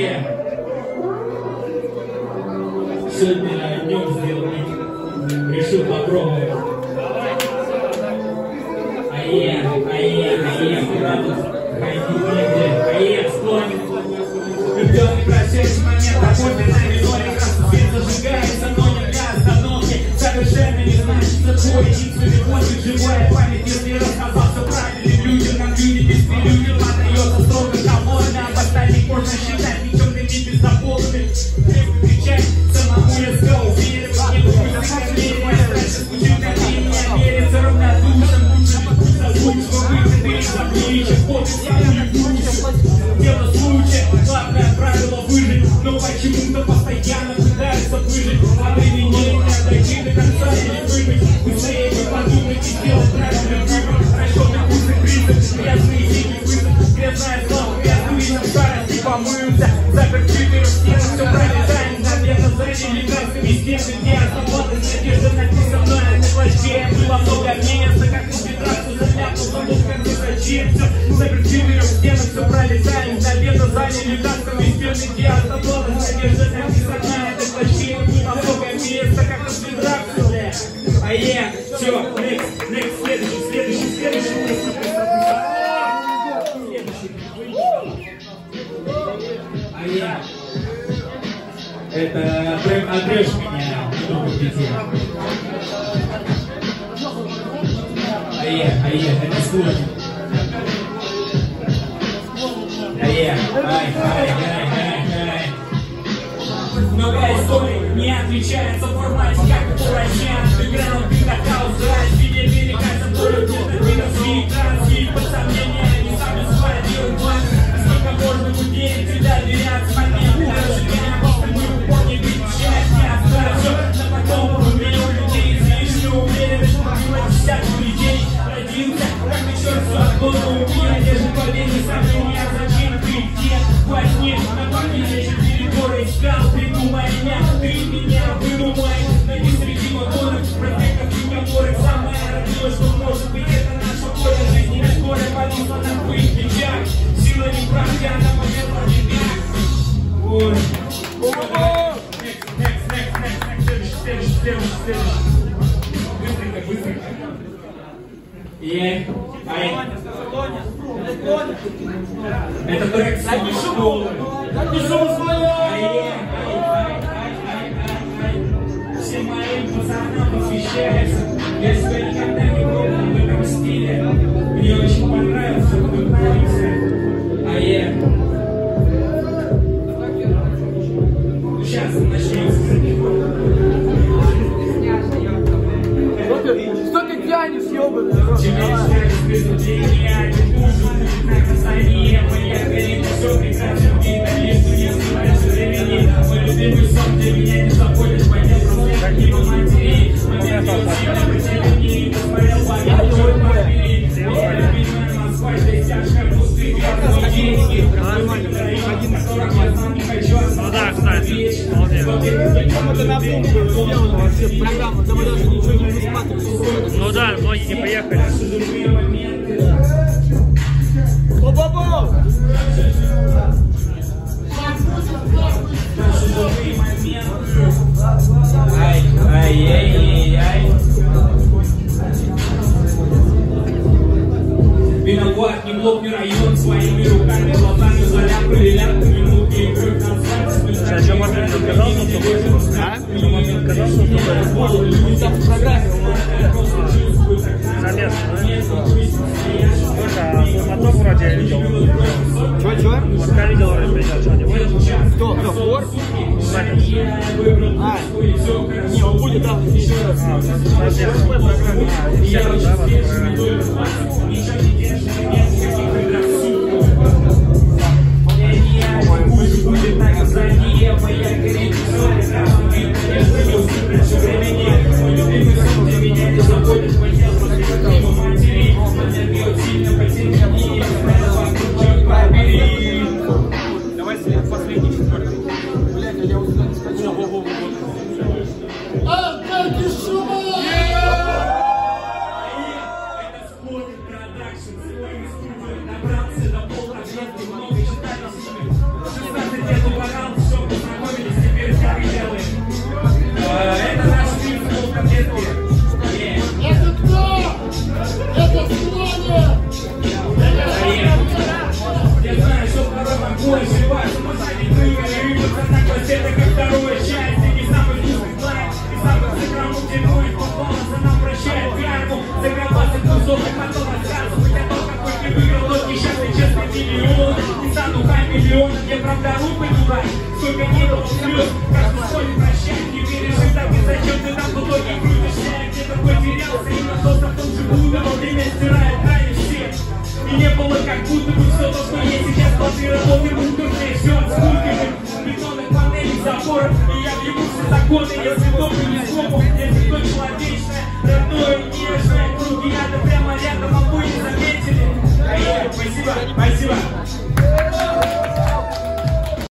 е. Сегодня днем сделал, решил попробовать. Ае, ае, ае. Ходить негде. Ае, склон. Влюбленный прощается момент, похожий на рисунок, свет зажигается, но не газ, давноки, совершенно не значит, такое, единственный подвиг, живая память, если рассказал никчемными беззаботными, требует кричать, самому я сказал, уверен, не буду сожалеть, моя дальше звучит на линии, верится равнодушным, забудь, что выходы из обличия, подвиг, я как не зачем все пролетаем. Наверное, заняли лекарствами стены Где основаны надежда написанная на плаще Было много места, как инфильтрацию А е, все, next, next, следующий, следующий, следующий А я. Это трек отрежь меня, друг детей. А я, а я, это сложно. Я, ай, не отвечается в как у Е, ай. Это трек самой школы. Ай. Всем моим пацанам посвящается. Jimmy Jackson, вполне. Это на бомбу сделано вообще программа, там даже ничего не высматривали. Ну да, многие не приехали. О-бабо! Ай, ай, ай, ай, ай. Виноват, не блок, не район, своими руками, не, он будет там еще раз. А, замес. А, вечером, да, вот программа. Давай Я правда Сколько не было слез. Как в школе прощать Не пережив так и зачем ты там в итоге крутишься Где-то потерялся И нашелся в том же блуде Во время стирает тайны всех и не было как будто бы все то, что есть сейчас. Плоды работы бункерные, все отскуркивает Бетонных панелей, заборов И я въебу все законы, если добрый не злому Если кто человечное, родное, нежное Круги рядом, прямо рядом, а вы не заметили Спасибо, спасибо